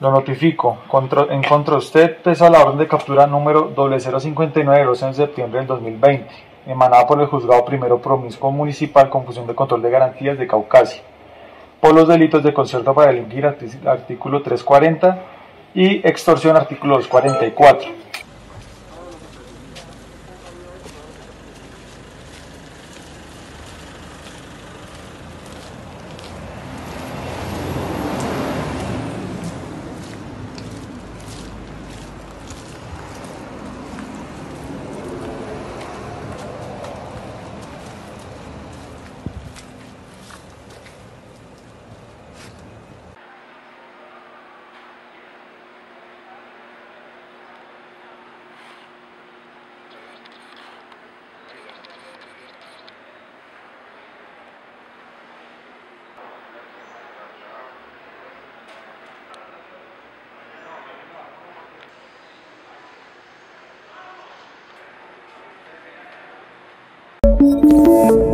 Lo notifico. Contra, en contra usted pesa la orden de captura número 0059 del 11 de septiembre del 2020, emanada por el Juzgado Primero Promiscuo Municipal con función de control de garantías de Caucasia, por los delitos de concierto para delinquir, artículo 340, y extorsión, artículo 244. Música